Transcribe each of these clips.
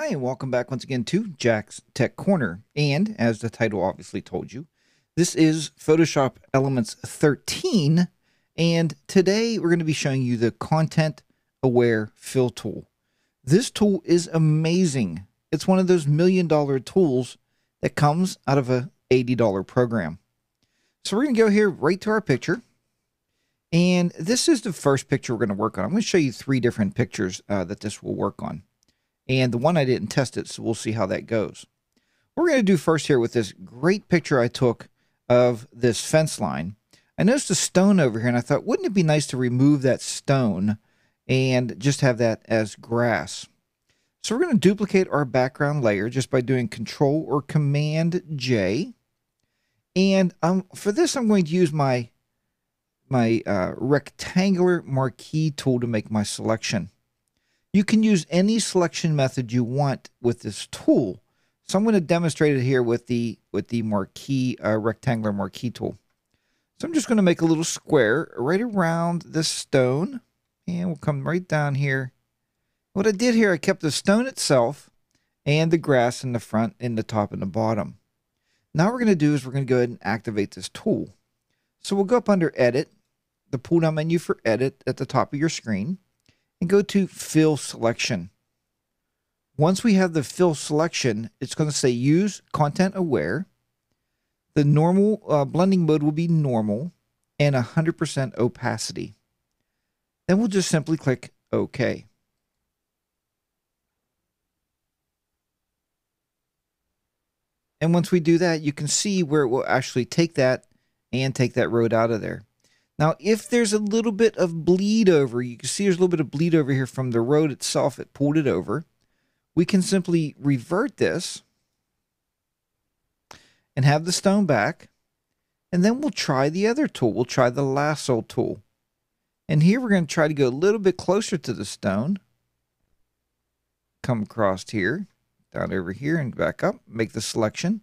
Hi, and welcome back once again to Jack's Tech Corner. And as the title obviously told you, this is Photoshop Elements 13. And today we're going to be showing you the Content Aware Fill Tool. This tool is amazing. It's one of those million dollar tools that comes out of a $80 program. So we're going to go here right to our picture. And this is the first picture we're going to work on. I'm going to show you three different pictures uh, that this will work on. And the one I didn't test it, so we'll see how that goes. We're going to do first here with this great picture I took of this fence line. I noticed a stone over here, and I thought, wouldn't it be nice to remove that stone and just have that as grass? So we're going to duplicate our background layer just by doing Control or Command J. And um, for this, I'm going to use my my uh, rectangular marquee tool to make my selection. You can use any selection method you want with this tool. So I'm going to demonstrate it here with the with the marquee uh, rectangular marquee tool. So I'm just going to make a little square right around this stone and we'll come right down here. What I did here, I kept the stone itself and the grass in the front, in the top, and the bottom. Now what we're going to do is we're going to go ahead and activate this tool. So we'll go up under Edit, the pull down menu for Edit at the top of your screen and go to fill selection. Once we have the fill selection, it's going to say use content aware. The normal uh, blending mode will be normal and 100% opacity. Then we'll just simply click OK. And once we do that, you can see where it will actually take that and take that road out of there. Now, if there's a little bit of bleed over, you can see there's a little bit of bleed over here from the road itself. It pulled it over. We can simply revert this and have the stone back. And then we'll try the other tool. We'll try the lasso tool. And here we're going to try to go a little bit closer to the stone. Come across here, down over here and back up. Make the selection.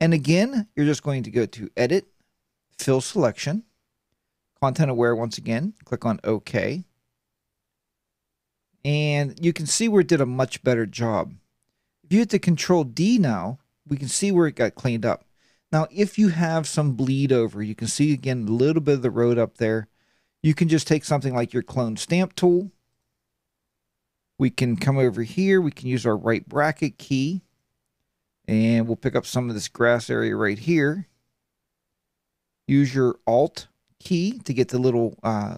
And again, you're just going to go to Edit, Fill Selection content aware once again. Click on OK. And you can see where it did a much better job. If you hit the Control D now, we can see where it got cleaned up. Now, if you have some bleed over, you can see again a little bit of the road up there. You can just take something like your clone stamp tool. We can come over here. We can use our right bracket key. And we'll pick up some of this grass area right here. Use your Alt key to get the little uh,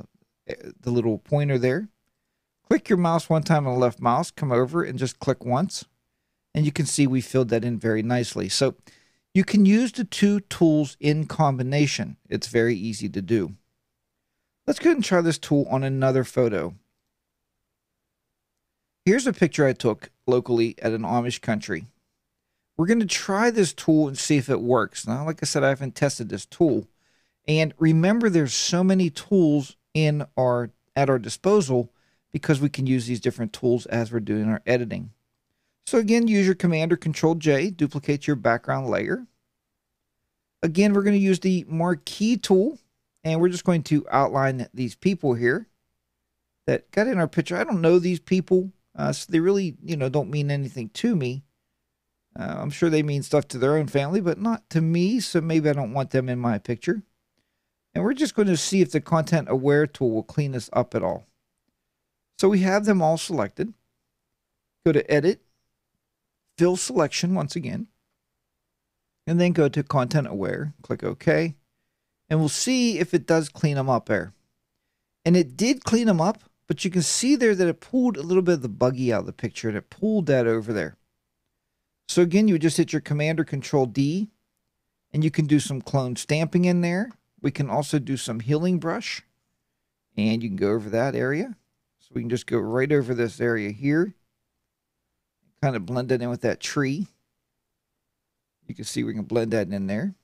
the little pointer there. Click your mouse one time on the left mouse, come over and just click once. And you can see we filled that in very nicely. So you can use the two tools in combination. It's very easy to do. Let's go ahead and try this tool on another photo. Here's a picture I took locally at an Amish country. We're going to try this tool and see if it works. Now, like I said, I haven't tested this tool, and remember, there's so many tools in our at our disposal because we can use these different tools as we're doing our editing. So again, use your Command or Control J, duplicate your background layer. Again, we're going to use the marquee tool, and we're just going to outline these people here that got in our picture. I don't know these people, uh, so they really, you know, don't mean anything to me. Uh, I'm sure they mean stuff to their own family, but not to me, so maybe I don't want them in my picture. And we're just going to see if the content aware tool will clean this up at all. So we have them all selected. Go to edit, fill selection once again, and then go to content aware, click OK, and we'll see if it does clean them up there. And it did clean them up, but you can see there that it pulled a little bit of the buggy out of the picture and it pulled that over there. So again, you just hit your Command or Control D, and you can do some clone stamping in there we can also do some healing brush. And you can go over that area. So we can just go right over this area here. Kind of blend it in with that tree. You can see we can blend that in there.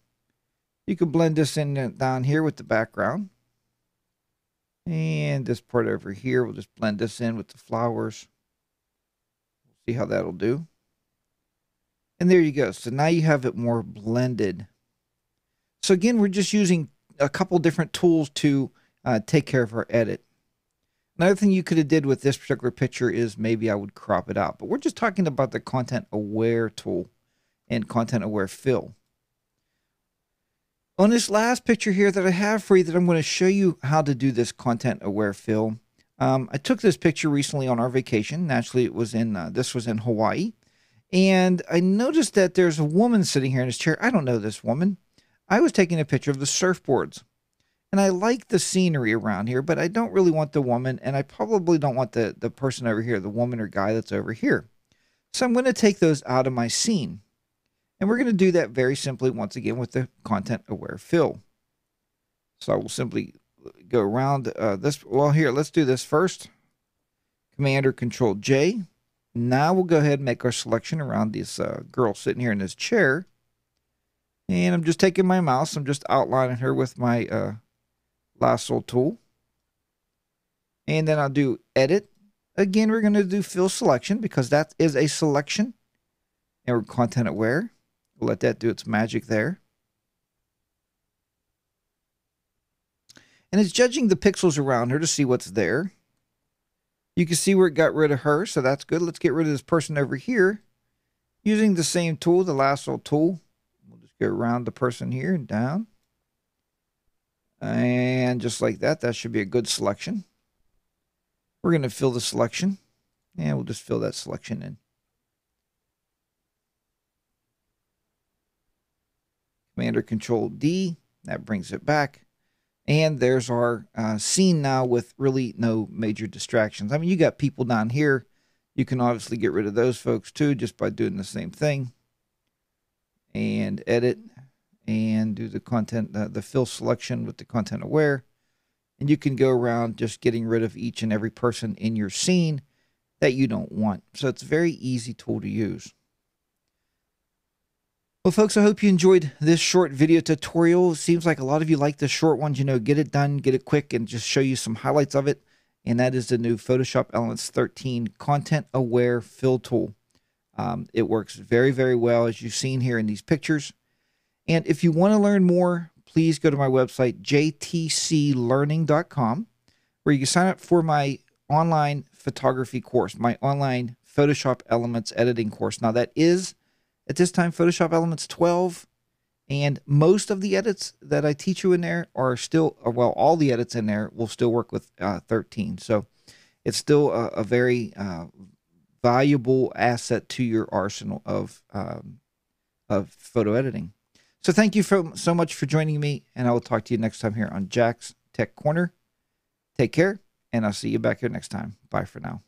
You can blend this in down here with the background. And this part over here, we'll just blend this in with the flowers. See how that'll do. And there you go. So now you have it more blended. So again, we're just using a couple different tools to uh, take care of our edit. Another thing you could have did with this particular picture is maybe I would crop it out. But we're just talking about the content aware tool and content aware fill. On this last picture here that I have for you that I'm going to show you how to do this content aware fill. Um, I took this picture recently on our vacation. Naturally, it was in, uh, this was in Hawaii. And I noticed that there's a woman sitting here in this chair. I don't know this woman. I was taking a picture of the surfboards. And I like the scenery around here, but I don't really want the woman, and I probably don't want the, the person over here, the woman or guy that's over here. So I'm going to take those out of my scene. And we're going to do that very simply once again with the content aware fill. So I will simply go around uh, this. Well, here, let's do this first. Command or Control J. Now we'll go ahead and make our selection around this uh, girl sitting here in this chair. And I'm just taking my mouse. I'm just outlining her with my uh, lasso tool. And then I'll do edit. Again, we're going to do fill selection because that is a selection. And we're content aware. We'll let that do its magic there. And it's judging the pixels around her to see what's there. You can see where it got rid of her, so that's good. Let's get rid of this person over here. Using the same tool, the lasso tool. Go around the person here and down. And just like that, that should be a good selection. We're going to fill the selection. And we'll just fill that selection in. Commander Control D. That brings it back. And there's our uh, scene now with really no major distractions. I mean, you got people down here. You can obviously get rid of those folks too just by doing the same thing. And edit and do the content, uh, the fill selection with the content aware. And you can go around just getting rid of each and every person in your scene that you don't want. So it's a very easy tool to use. Well, folks, I hope you enjoyed this short video tutorial. Seems like a lot of you like the short ones, you know, get it done, get it quick, and just show you some highlights of it. And that is the new Photoshop Elements 13 Content Aware Fill Tool. Um, it works very, very well, as you've seen here in these pictures. And if you want to learn more, please go to my website, jtclearning.com, where you can sign up for my online photography course, my online Photoshop Elements editing course. Now, that is at this time Photoshop Elements 12, and most of the edits that I teach you in there are still, well, all the edits in there will still work with uh, 13. So it's still a, a very uh, valuable asset to your arsenal of um, of photo editing. So thank you for, so much for joining me, and I will talk to you next time here on Jack's Tech Corner. Take care, and I'll see you back here next time. Bye for now.